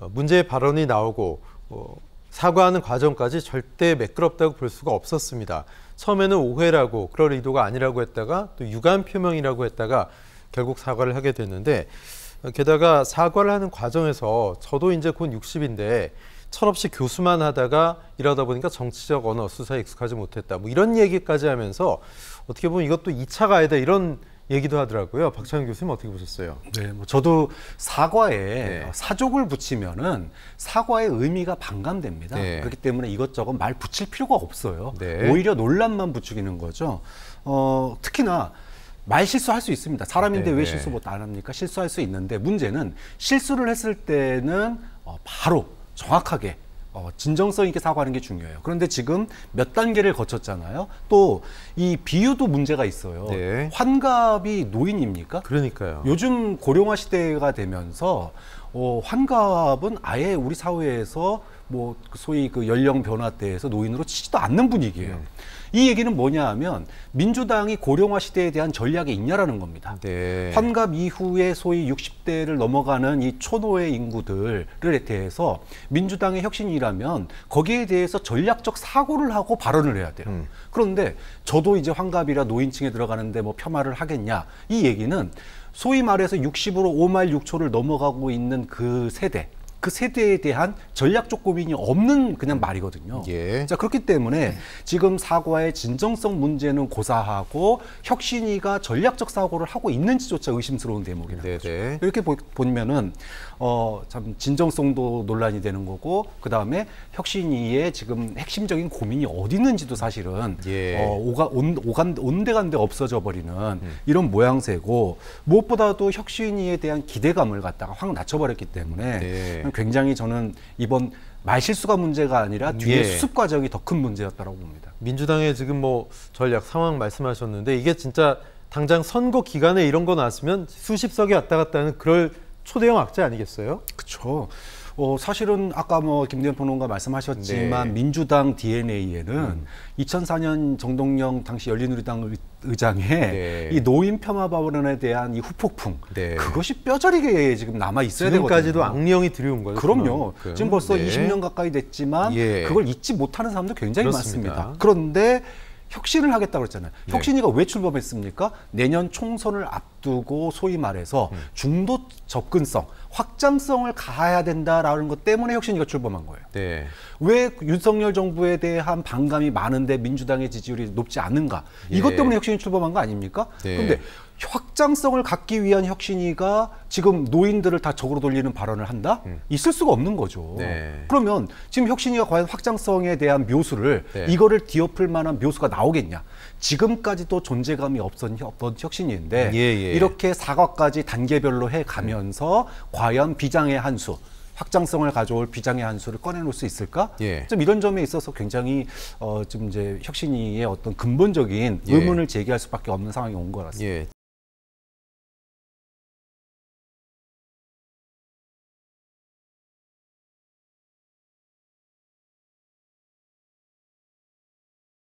어, 문제의 발언이 나오고 어, 사과하는 과정까지 절대 매끄럽다고 볼 수가 없었습니다. 처음에는 오해라고 그럴 의도가 아니라고 했다가 또 유감 표명이라고 했다가 결국 사과를 하게 됐는데 어, 게다가 사과를 하는 과정에서 저도 이제 곧 60인데 철없이 교수만 하다가 이러다 보니까 정치적 언어 수사에 익숙하지 못했다. 뭐 이런 얘기까지 하면서 어떻게 보면 이것도 2차 가야 돼 이런 얘기도 하더라고요. 박찬현 교수님 어떻게 보셨어요? 네, 뭐 저도 사과에 네. 사족을 붙이면은 사과의 의미가 반감됩니다. 네. 그렇기 때문에 이것저것 말 붙일 필요가 없어요. 네. 오히려 논란만 부추기는 거죠. 어, 특히나 말 실수할 수 있습니다. 사람인데 네, 왜 네. 실수 못 안 합니까? 실수할 수 있는데 문제는 실수를 했을 때는 어, 바로 정확하게 어, 진정성 있게 사과하는 게 중요해요. 그런데 지금 몇 단계를 거쳤잖아요. 또 이 비유도 문제가 있어요. 네. 환갑이 노인입니까? 그러니까요. 요즘 고령화 시대가 되면서 어, 환갑은 아예 우리 사회에서 뭐 소위 그 연령 변화대에서 노인으로 치지도 않는 분위기예요. 음. 이 얘기는 뭐냐 하면 민주당이 고령화 시대에 대한 전략이 있냐라는 겁니다. 네. 환갑 이후에 소위 60대를 넘어가는 이 초노의 인구들에 대해서 민주당의 혁신이라면 거기에 대해서 전략적 사고를 하고 발언을 해야 돼요. 음. 그런데 저도 이제 환갑이라 노인층에 들어가는데 뭐 폄하를 하겠냐 이 얘기는 소위 말해서 60으로 5말 6초를 넘어가고 있는 그 세대 그 세대에 대한 전략적 고민이 없는 그냥 말이거든요. 예. 자 그렇기 때문에 지금 사과의 진정성 문제는 고사하고 혁신이가 전략적 사고를 하고 있는지조차 의심스러운 대목이라는 네네. 거죠. 이렇게 보, 보면은 어 참 진정성도 논란이 되는 거고 그 다음에 혁신이의 지금 핵심적인 고민이 어디 있는지도 사실은 예. 어, 오가 온 오간 온데간데 없어져 버리는 이런 모양새고 무엇보다도 혁신이에 대한 기대감을 갖다가 확 낮춰버렸기 때문에 네. 굉장히 저는 이번 말실수가 문제가 아니라 뒤에 예. 수습 과정이 더 큰 문제였다라고 봅니다. 민주당의 지금 뭐 전략 상황 말씀하셨는데 이게 진짜 당장 선거 기간에 이런 거 나왔으면 수십 석이 왔다 갔다 하는 그럴 초대형 악재 아니겠어요? 그렇죠. 어, 사실은 아까 뭐 김대현 평론가 말씀하셨지만 네. 음. 민주당 DNA에는 2004년 정동영 당시 열린우리당 의- 의장의 네. 이 노인 폄하 발언에 대한 이 후폭풍 네. 그것이 뼈저리게 지금 남아 있어야 지금까지도 되거든요. 악령이 들여온 거죠. 그럼요. 그만큼. 지금 벌써 네. 20년 가까이 됐지만 예. 그걸 잊지 못하는 사람도 굉장히 그렇습니다. 많습니다. 그런데 혁신을 하겠다고 그랬잖아요. 네. 혁신이가 왜 출범했습니까? 내년 총선을 앞두고 소위 말해서 음. 중도 접근성, 확장성을 가해야 된다라는 것 때문에 혁신이가 출범한 거예요. 네. 왜 윤석열 정부에 대한 반감이 많은데 민주당의 지지율이 높지 않은가? 예. 이것 때문에 혁신이 출범한 거 아닙니까? 네. 그런데 확장성을 갖기 위한 혁신이가 지금 노인들을 다 적으로 돌리는 발언을 한다? 있을 수가 없는 거죠. 음. 네. 그러면 지금 혁신이가 과연 확장성에 대한 묘수를 네. 이거를 뒤엎을 만한 묘수가 나오겠냐? 지금까지도 존재감이 없던, 없던 혁신인데 예, 예. 이렇게 사과까지 단계별로 해 가면서 과연 비장의 한 수, 확장성을 가져올 비장의 한 수를 꺼내놓을 수 있을까? 예. 좀 이런 점에 있어서 굉장히 어, 좀 이제 혁신이의 어떤 근본적인 예. 의문을 제기할 수밖에 없는 상황이 온 것 같습니다. 예.